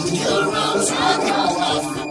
and your arms are gone.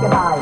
Take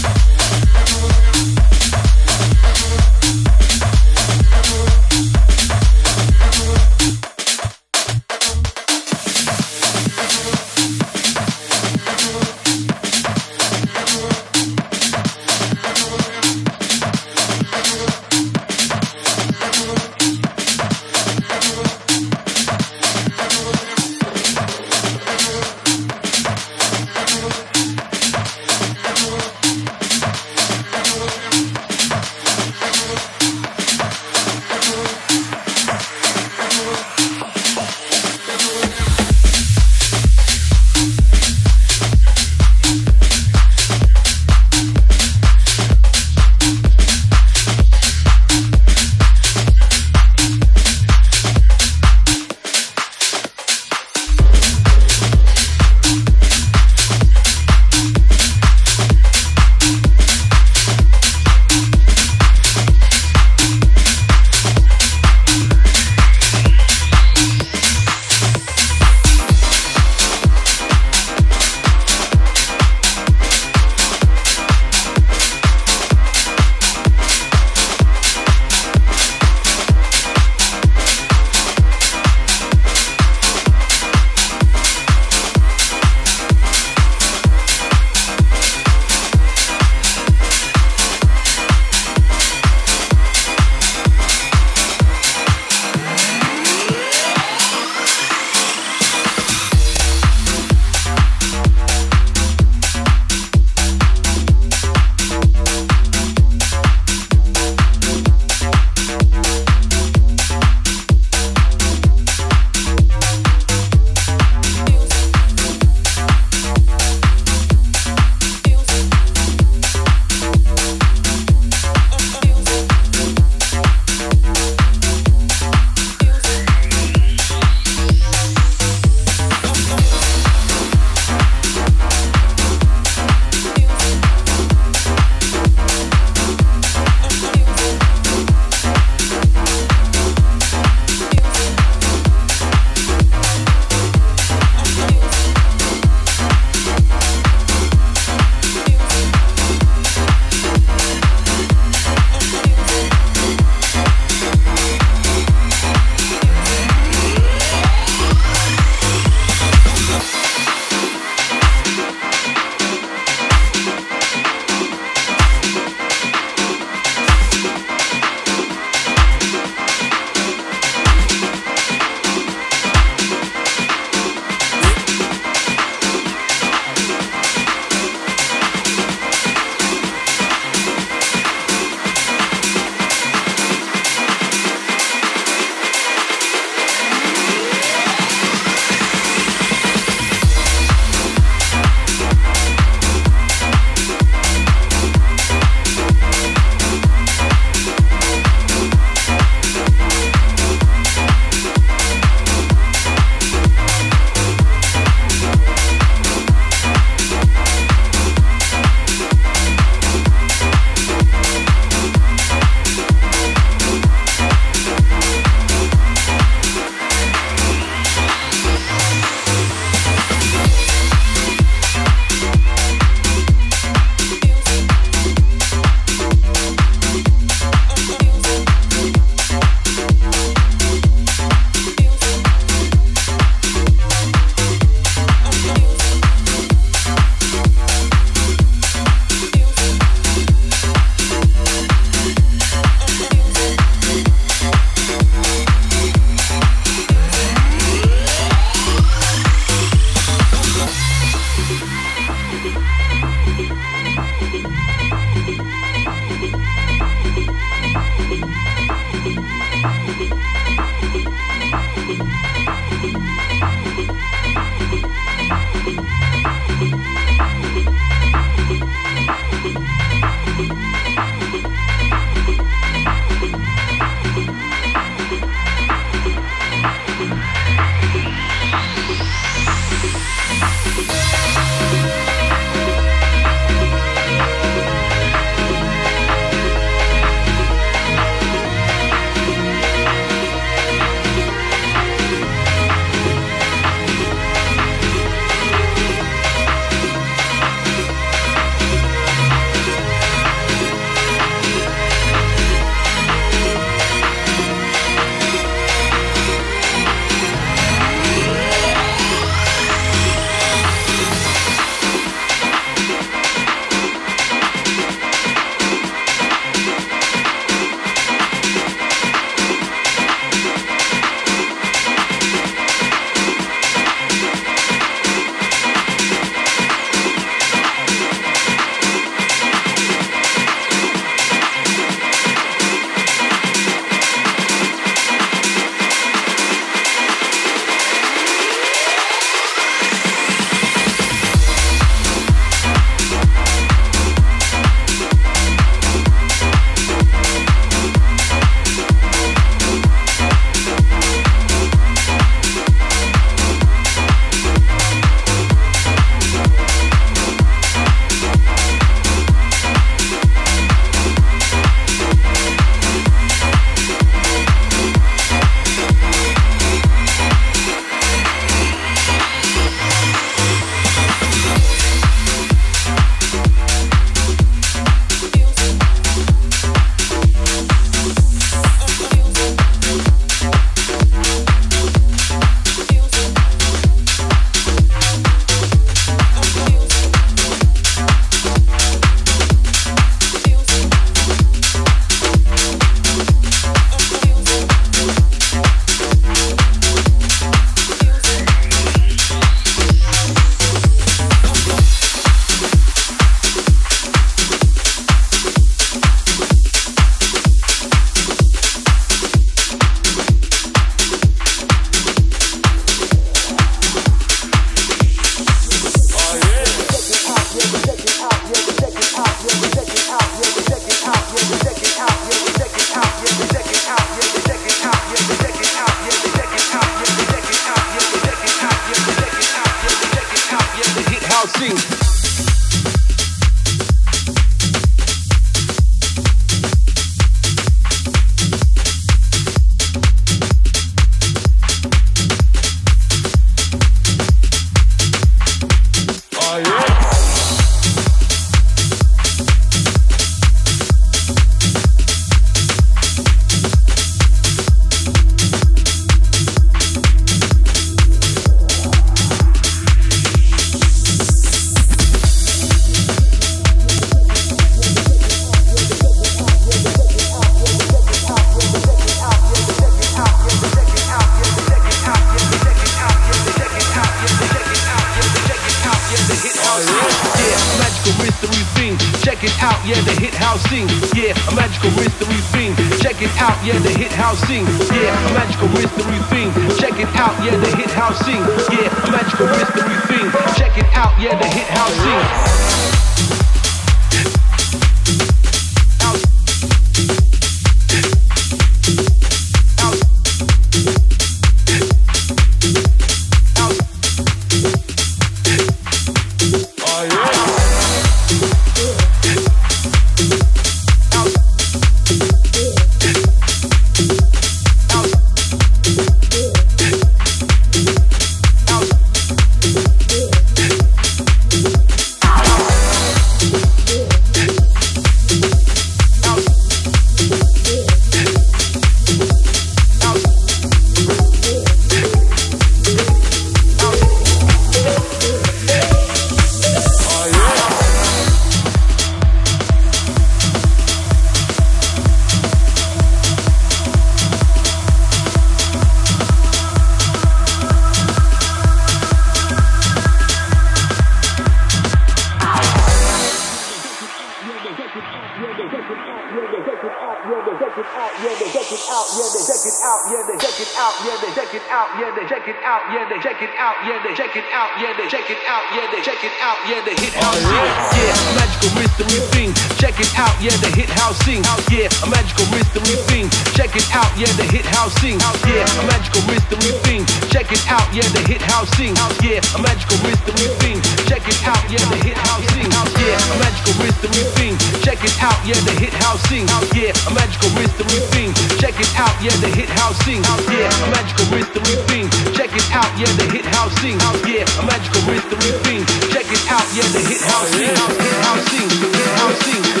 housing, house, yeah, a magical mystery thing. Check it out, yeah, the hit housing, house, yeah, a magical mystery thing. Check it out, yeah, the hit housing, house, yeah, a magical mystery thing. Check it out, yeah, the hit housing, house, yeah, a magical mystery thing. Check it out, yeah, the hit housing, house, yeah, a magical mystery thing. Check it out, yeah, the hit housing, house, yeah, a magical mystery thing. Check it out, yeah, the hit housing, house, yeah, a magical mystery thing. Check it out, yeah, the hit housing, house, hit housing, hit housing.